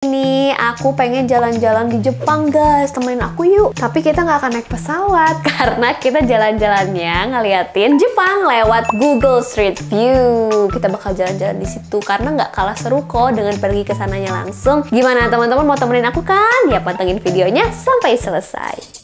Ini aku pengen jalan-jalan di Jepang guys, temenin aku yuk. Tapi kita nggak akan naik pesawat karena kita jalan-jalannya ngeliatin Jepang lewat Google Street View. Kita bakal jalan-jalan di situ karena nggak kalah seru kok dengan pergi ke sananya langsung. Gimana teman-teman mau temenin aku kan? Ya pantengin videonya sampai selesai.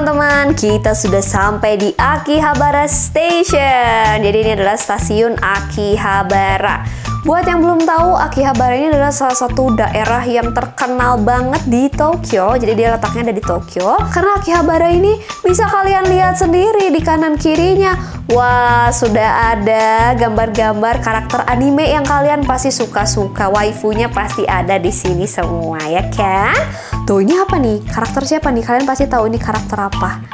Teman-teman, kita sudah sampai di Akihabara Station. Jadi ini adalah stasiun Akihabara. Buat yang belum tahu, Akihabara ini adalah salah satu daerah yang terkenal banget di Tokyo. Jadi dia letaknya ada di Tokyo. Karena Akihabara ini bisa kalian lihat sendiri di kanan kirinya. Wah, sudah ada gambar-gambar karakter anime yang kalian pasti suka-suka. Waifunya pasti ada di sini semua, ya kan? Tuh, ini apa nih? Karakter siapa nih? Kalian pasti tahu ini karakter apa.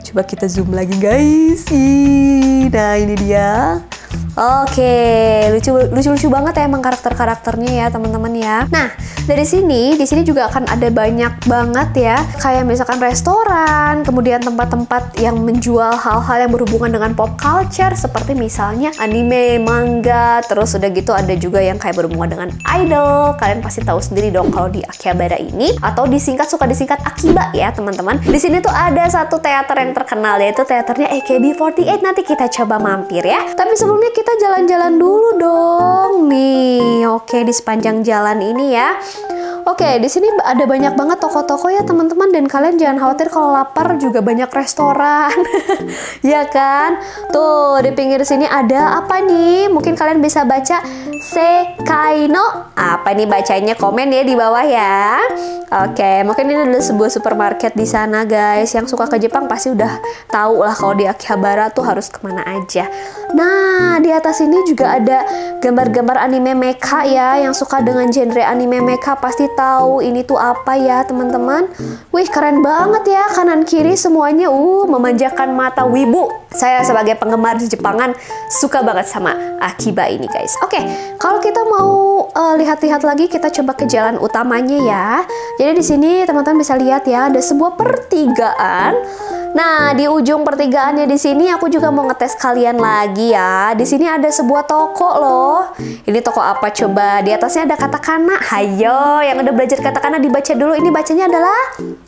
Coba kita zoom lagi, guys. Nah, ini dia. Oke, lucu lucu-lucu banget ya emang karakter-karakternya ya teman-teman ya. Nah, dari sini di sini juga akan ada banyak banget ya kayak misalkan restoran, kemudian tempat-tempat yang menjual hal-hal yang berhubungan dengan pop culture seperti misalnya anime, manga, terus udah gitu ada juga yang kayak berhubungan dengan idol. Kalian pasti tahu sendiri dong kalau di Akihabara ini atau disingkat suka disingkat Akiba ya teman-teman. Di sini tuh ada satu teater yang terkenal yaitu teaternya AKB48. Nanti kita coba mampir ya. Tapi sebelumnya kita kita jalan-jalan dulu dong nih. Oke, di sepanjang jalan ini ya. Oke, di sini ada banyak banget toko-toko ya teman-teman dan kalian jangan khawatir kalau lapar juga banyak restoran. ya kan? Tuh, di pinggir sini ada apa nih? Mungkin kalian bisa baca Sekaino. Apa nih bacanya? Komen ya di bawah ya. Oke, mungkin ini adalah sebuah supermarket di sana guys. Yang suka ke Jepang pasti udah tahu lah kalau di Akihabara tuh harus ke mana aja. Nah, di atas ini juga ada gambar-gambar anime mecha ya. Yang suka dengan genre anime mecha pasti tahu ini tuh apa ya teman-teman. Wih, keren banget ya. Kanan kiri semuanya uh memanjakan mata wibu. Saya sebagai penggemar Jepangan suka banget sama Akiba ini guys. Oke, kalau kita mau uh, lihat-lihat lagi kita coba ke jalan utamanya ya. Jadi di sini teman-teman bisa lihat ya ada sebuah pertigaan. Nah, di ujung pertigaannya di sini aku juga mau ngetes kalian lagi ya. Di sini ada sebuah toko loh. Ini toko apa coba? Di atasnya ada katakana. Hayo, yang udah belajar katakana dibaca dulu. Ini bacanya adalah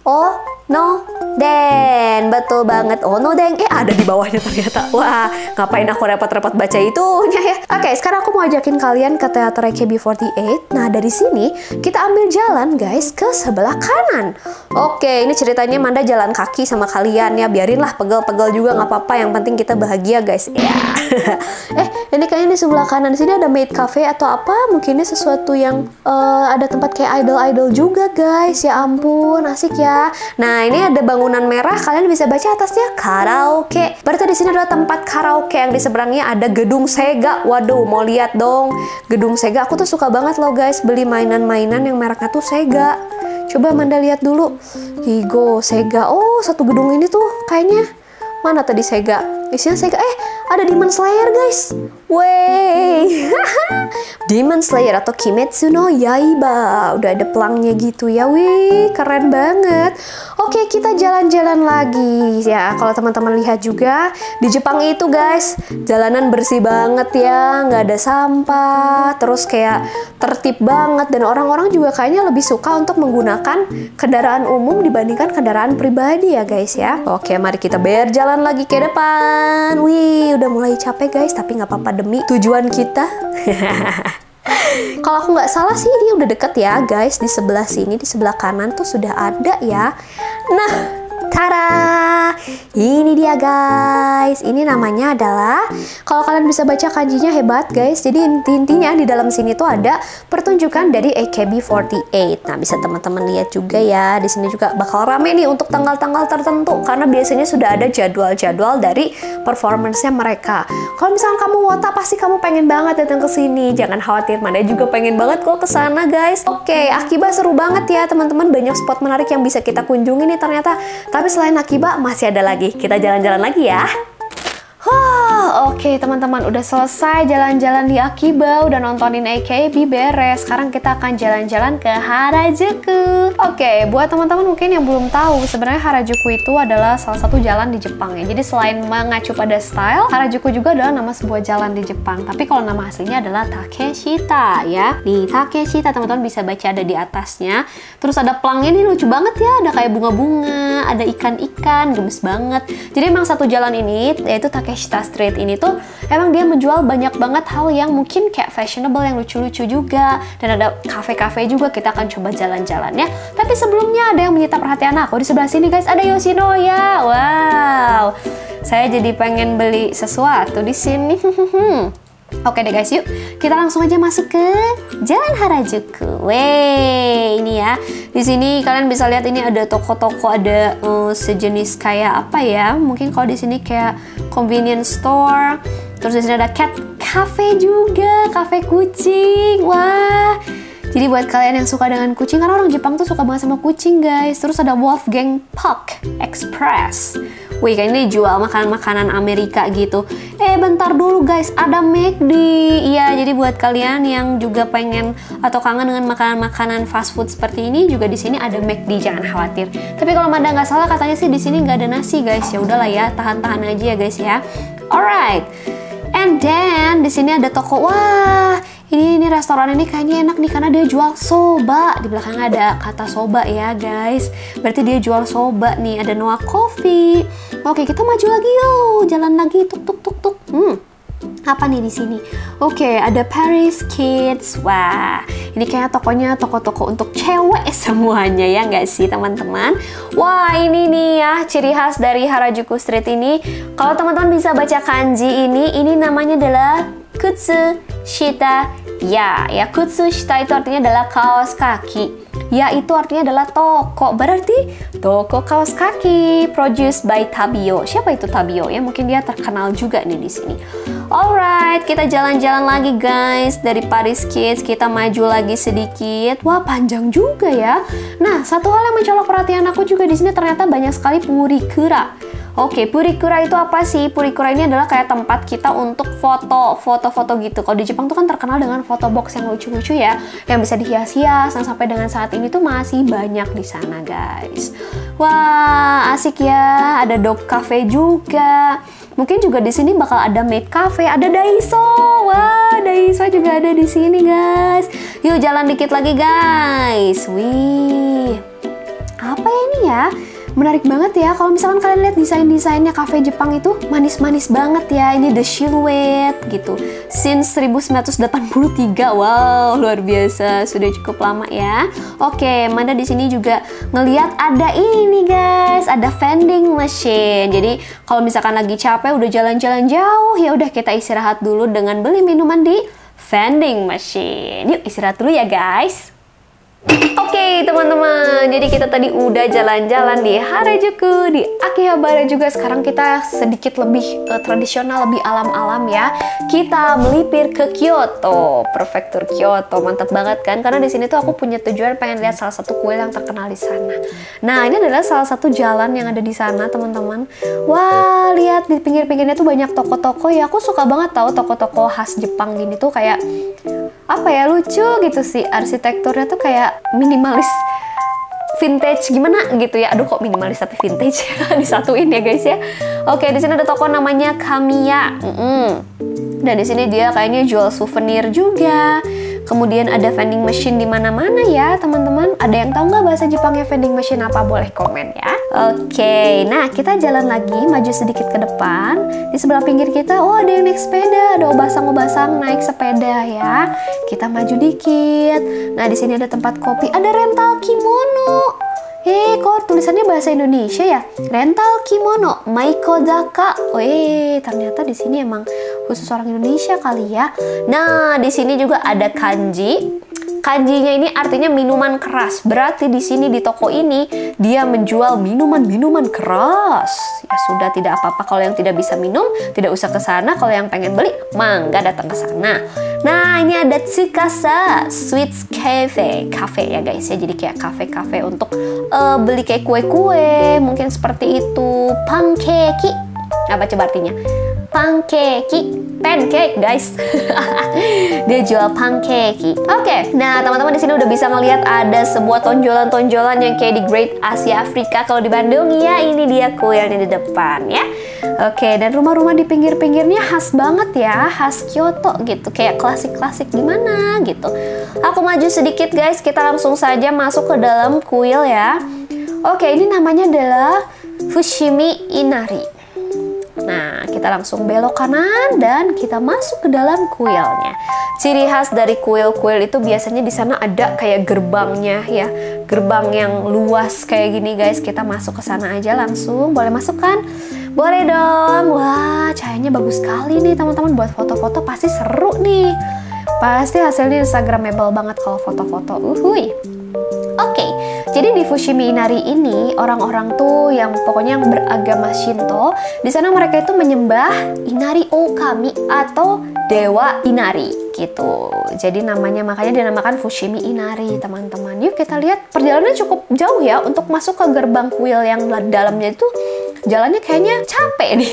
Oh no den betul banget. Oh no den eh ada di bawahnya ternyata. Wah ngapain aku repot-repot baca itunya ya. Oke sekarang aku mau ajakin kalian ke teater KB48 nah dari sini kita ambil jalan guys ke sebelah kanan. Oke ini ceritanya Manda jalan kaki sama kalian ya. Biarinlah pegel-pegel juga nggak apa-apa. Yang penting kita bahagia guys. Ya. Eh ini kayaknya di sebelah kanan sini ada maid cafe atau apa? Mungkin ini sesuatu yang uh, ada tempat kayak idol-idol juga guys. Ya ampun asik ya. Nah ini ada bangun bangunan merah, kalian bisa baca atasnya karaoke. Berarti di sini adalah tempat karaoke yang di seberangnya ada gedung Sega. Waduh, mau lihat dong gedung Sega. Aku tuh suka banget loh guys beli mainan-mainan yang mereknya tuh Sega. Coba Manda lihat dulu. Higo, Sega. Oh, satu gedung ini tuh kayaknya mana tadi Sega? Isinya Sega. Eh, ada Demon Slayer guys. Wey. Demon Slayer atau Kimetsu no Yaiba. Udah ada pelangnya gitu ya. Wih, keren banget. Oke, kita jalan-jalan lagi ya. Kalau teman-teman lihat juga di Jepang itu guys, jalanan bersih banget ya, nggak ada sampah, terus kayak tertib banget dan orang-orang juga kayaknya lebih suka untuk menggunakan kendaraan umum dibandingkan kendaraan pribadi ya guys ya. Oke, mari kita berjalan lagi ke depan. Wih, udah mulai capek guys, tapi nggak apa-apa demi tujuan kita. Kalau aku nggak salah sih ini udah deket ya guys di sebelah sini di sebelah kanan tuh sudah ada ya. Nah Tara, ini dia guys. Ini namanya adalah kalau kalian bisa baca kanjinya hebat guys. Jadi intinya di dalam sini tuh ada pertunjukan dari AKB48. Nah, bisa teman-teman lihat juga ya. Di sini juga bakal rame nih untuk tanggal-tanggal tertentu karena biasanya sudah ada jadwal-jadwal dari performance-nya mereka. Kalau misalnya kamu wota pasti kamu pengen banget datang ke sini. Jangan khawatir, mana juga pengen banget kok ke sana guys. Oke, Akiba seru banget ya teman-teman. Banyak spot menarik yang bisa kita kunjungi nih ternyata. Tapi selain Akiba, masih ada lagi. Kita jalan-jalan lagi ya. Huh, oke okay, teman-teman, udah selesai jalan-jalan di Akiba, udah nontonin AKB beres. Sekarang kita akan jalan-jalan ke Harajuku. Oke, okay, buat teman-teman mungkin yang belum tahu, sebenarnya Harajuku itu adalah salah satu jalan di Jepang ya. Jadi selain mengacu pada style, Harajuku juga adalah nama sebuah jalan di Jepang. Tapi kalau nama aslinya adalah Takeshita ya. Nih, Takeshita teman-teman bisa baca ada di atasnya. Terus ada pelangnya nih lucu banget ya, ada kayak bunga-bunga, ada ikan-ikan, gemes banget. Jadi emang satu jalan ini yaitu Takeshita Street ini tuh emang dia menjual banyak banget hal yang mungkin kayak fashionable yang lucu-lucu juga dan ada cafe-cafe juga kita akan coba jalan-jalan ya. Tapi sebelumnya ada yang menyita perhatian aku di sebelah sini guys ada Yoshinoya. Wow. Saya jadi pengen beli sesuatu di sini. Oke deh guys, yuk kita langsung aja masuk ke Jalan Harajuku. Weh, ini ya. Di sini kalian bisa lihat ini ada toko-toko, ada uh, sejenis kayak apa ya? Mungkin kalau di sini kayak convenience store. Terus di sini ada cat cafe juga, cafe kucing. Wah, jadi buat kalian yang suka dengan kucing, karena orang Jepang tuh suka banget sama kucing guys. Terus ada Wolfgang Puck Express. Wih, kayaknya jual makanan-makanan Amerika gitu. Eh, bentar dulu guys, ada McD. Iya, jadi buat kalian yang juga pengen atau kangen dengan makanan-makanan fast food seperti ini, juga di sini ada McD, jangan khawatir. Tapi kalau Manda nggak salah, katanya sih di sini nggak ada nasi guys. Ya udahlah ya, tahan-tahan aja ya guys ya. Alright. And then di sini ada toko. Wah, ini ini restoran ini kayaknya enak nih karena dia jual soba. Di belakang ada kata soba ya, guys. Berarti dia jual soba nih. Ada Noah Coffee. Oke, kita maju lagi yuk. Jalan lagi tuk tuk tuk tuk. Hmm. Apa nih di sini? Oke, ada Paris Kids. Wah, ini kayak tokonya toko-toko untuk cewek semuanya ya nggak sih teman-teman? Wah, ini nih ya ciri khas dari Harajuku Street ini. Kalau teman-teman bisa baca kanji ini, ini namanya adalah Kutsu Shita Ya, ya kutsushita itu artinya adalah kaos kaki. Ya itu artinya adalah toko. Berarti toko kaos kaki produced by Tabio. Siapa itu Tabio? Ya mungkin dia terkenal juga nih di sini. Alright, kita jalan-jalan lagi guys dari Paris Kids. Kita maju lagi sedikit. Wah panjang juga ya. Nah satu hal yang mencolok perhatian aku juga di sini ternyata banyak sekali purikura. Oke, purikura itu apa sih? Purikura ini adalah kayak tempat kita untuk foto, foto-foto gitu. Kalau di Jepang tuh kan terkenal dengan foto box yang lucu-lucu ya, yang bisa dihias-hias. Nah, sampai dengan saat ini tuh masih banyak di sana, guys. Wah, asik ya. Ada dog cafe juga. Mungkin juga di sini bakal ada maid cafe, ada Daiso. Wah, Daiso juga ada di sini, guys. Yuk jalan dikit lagi, guys. Wih. Apa ya ini ya? Menarik banget ya kalau misalkan kalian lihat desain-desainnya cafe Jepang itu manis-manis banget ya. Ini the silhouette gitu. Since 1983 wow luar biasa. Sudah cukup lama ya. Oke mana di sini juga ngelihat ada ini guys. Ada vending machine. Jadi kalau misalkan lagi capek udah jalan-jalan jauh ya udah kita istirahat dulu dengan beli minuman di vending machine. Yuk istirahat dulu ya guys okay, teman-teman, jadi kita tadi udah jalan-jalan di Harajuku, di Akihabara juga. Sekarang kita sedikit lebih uh, tradisional, lebih alam-alam ya. Kita melipir ke Kyoto, prefektur Kyoto. Mantap banget kan? Karena di sini tuh aku punya tujuan pengen lihat salah satu kuil yang terkenal di sana. Nah, ini adalah salah satu jalan yang ada di sana, teman-teman. Wah, lihat di pinggir-pinggirnya tuh banyak toko-toko ya. Aku suka banget tahu toko-toko khas Jepang gini tuh kayak apa ya lucu gitu sih arsitekturnya tuh kayak minimalis vintage gimana gitu ya aduh kok minimalis tapi vintage disatuin ya guys ya oke di sini ada toko namanya Kamiya mm -mm. dan di sini dia kayaknya jual souvenir juga Kemudian ada vending machine di mana-mana ya, teman-teman. Ada yang tahu nggak bahasa Jepangnya vending machine apa? Boleh komen ya. Oke, nah kita jalan lagi, maju sedikit ke depan. Di sebelah pinggir kita, oh ada yang naik sepeda, ada obasang-obasang naik sepeda ya. Kita maju dikit. Nah di sini ada tempat kopi, ada rental kimono. Eh, kok tulisannya bahasa Indonesia ya? Rental kimono, Maiko Zaka. Weh, ternyata di sini emang khusus orang Indonesia kali ya. Nah, di sini juga ada kanji. Kanjinya ini artinya minuman keras. Berarti di sini di toko ini dia menjual minuman-minuman keras. Ya sudah tidak apa-apa kalau yang tidak bisa minum tidak usah ke sana. Kalau yang pengen beli mangga datang ke sana. Nah ini ada Tsukasa Sweets Cafe, cafe ya guys ya. Jadi kayak cafe-cafe untuk uh, beli kayak kue-kue, mungkin seperti itu. Pancake. Apa coba artinya? Pancake. Pancake guys. Dia jual pancake. Oke okay. nah teman-teman di sini udah bisa ngelihat ada sebuah tonjolan-tonjolan yang kayak di Great Asia Afrika. Kalau di Bandung ya ini dia kuilnya di depan ya. Oke okay, dan rumah-rumah di pinggir-pinggirnya khas banget ya. Khas Kyoto gitu. Kayak klasik-klasik gimana gitu. Aku maju sedikit guys. Kita langsung saja masuk ke dalam kuil ya. Oke okay, ini namanya adalah Fushimi Inari Nah, kita langsung belok kanan dan kita masuk ke dalam kuilnya. Ciri khas dari kuil-kuil itu biasanya di sana ada kayak gerbangnya ya. Gerbang yang luas kayak gini guys. Kita masuk ke sana aja langsung. Boleh masuk kan? Boleh dong. Wah, cahayanya bagus sekali nih teman-teman buat foto-foto pasti seru nih. Pasti hasilnya instagramable banget kalau foto-foto. Uhuy. Jadi di Fushimi Inari ini orang-orang tuh yang pokoknya yang beragama Shinto, di sana mereka itu menyembah Inari Okami atau Dewa Inari gitu. Jadi namanya makanya dinamakan Fushimi Inari, teman-teman. Yuk kita lihat perjalanan cukup jauh ya untuk masuk ke gerbang kuil yang dalamnya itu jalannya kayaknya capek nih.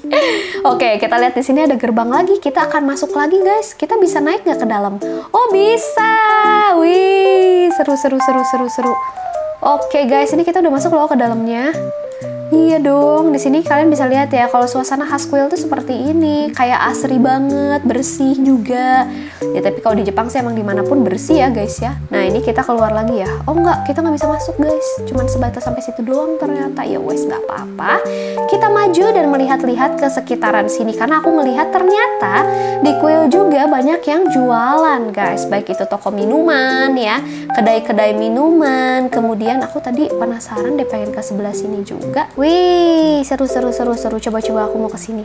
Oke, kita lihat di sini ada gerbang lagi. Kita akan masuk lagi, guys. Kita bisa naik nggak ke dalam? Oh, bisa. Wih, seru seru seru seru seru. Oke, guys, ini kita udah masuk loh ke dalamnya. Iya dong, di sini kalian bisa lihat ya kalau suasana khas kuil tuh seperti ini, kayak asri banget, bersih juga. Ya tapi kalau di Jepang sih emang di mana pun bersih ya guys ya. Nah ini kita keluar lagi ya. Oh enggak, kita nggak bisa masuk guys, cuman sebatas sampai situ doang ternyata. Ya wes nggak apa-apa. Kita maju dan melihat-lihat ke sekitaran sini karena aku melihat ternyata di kuil juga banyak yang jualan guys, baik itu toko minuman ya, kedai-kedai minuman. Kemudian aku tadi penasaran deh pengen ke sebelah sini juga Wih, seru seru seru seru. Coba-coba aku mau ke sini.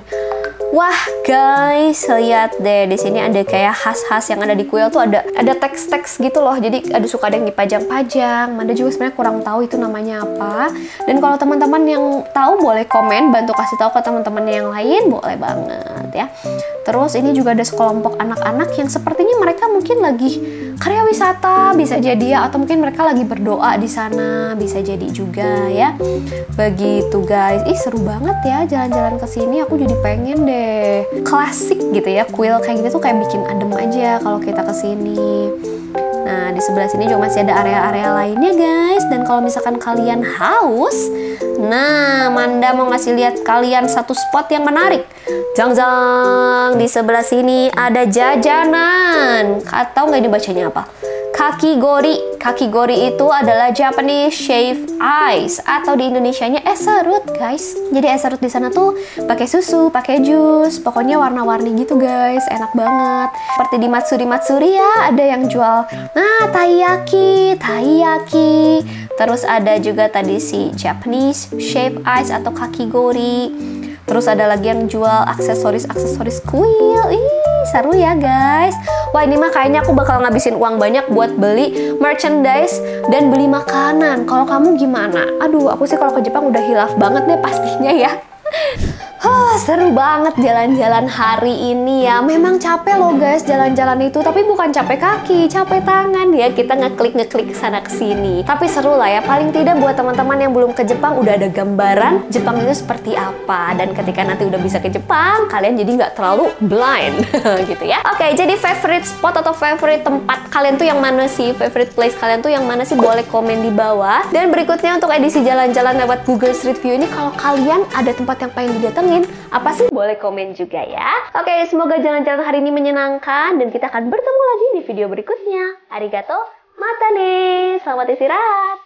Wah guys, lihat deh di sini ada kayak khas-khas yang ada di kuil tuh ada ada teks-teks gitu loh. Jadi ada suka ada yang dipajang-pajang. Manda juga sebenarnya kurang tahu itu namanya apa. Dan kalau teman-teman yang tahu boleh komen, bantu kasih tahu ke teman-teman yang lain boleh banget ya. Terus ini juga ada sekelompok anak-anak yang sepertinya mereka mungkin lagi karya wisata bisa jadi ya atau mungkin mereka lagi berdoa di sana bisa jadi juga ya. Begitu guys. Ih seru banget ya jalan-jalan ke sini. Aku jadi pengen deh. Klasik gitu ya kuil kayak gitu tuh kayak bikin adem aja kalau kita ke sini Nah, di sebelah sini juga masih ada area-area lainnya, guys. Dan kalau misalkan kalian haus, nah, Manda mau ngasih lihat kalian satu spot yang menarik. Jang-jang, di sebelah sini ada jajanan. Atau nggak dibacanya apa? Kaki gori. Kaki gori itu adalah Japanese shave ice atau di Indonesianya es serut, guys. Jadi es serut di sana tuh pakai susu, pakai jus, pokoknya warna-warni gitu, guys. Enak banget. Seperti di Matsuri Matsuri ya, ada yang jual nah taiyaki, taiyaki. Terus ada juga tadi si Japanese shave ice atau kaki gori. Terus ada lagi yang jual aksesoris-aksesoris kuil. Ih, seru ya guys. Wah ini mah kayaknya aku bakal ngabisin uang banyak buat beli merchandise dan beli makanan. Kalau kamu gimana? Aduh, aku sih kalau ke Jepang udah hilaf banget deh pastinya ya. Huh, seru banget jalan-jalan hari ini ya. Memang capek loh guys jalan-jalan itu, tapi bukan capek kaki, capek tangan ya. Kita ngeklik-ngeklik sana ke sini. Tapi seru lah ya. Paling tidak buat teman-teman yang belum ke Jepang udah ada gambaran Jepang itu seperti apa. Dan ketika nanti udah bisa ke Jepang, kalian jadi nggak terlalu blind gitu ya. Oke, okay, jadi favorite spot atau favorite tempat kalian tuh yang mana sih? Favorite place kalian tuh yang mana sih? Boleh komen di bawah. Dan berikutnya untuk edisi jalan-jalan lewat Google Street View ini kalau kalian ada tempat yang pengen didatang Apa sih? Boleh komen juga ya. Oke, semoga jalan-jalan hari ini menyenangkan dan kita akan bertemu lagi di video berikutnya. Arigato, mata nih. Selamat istirahat.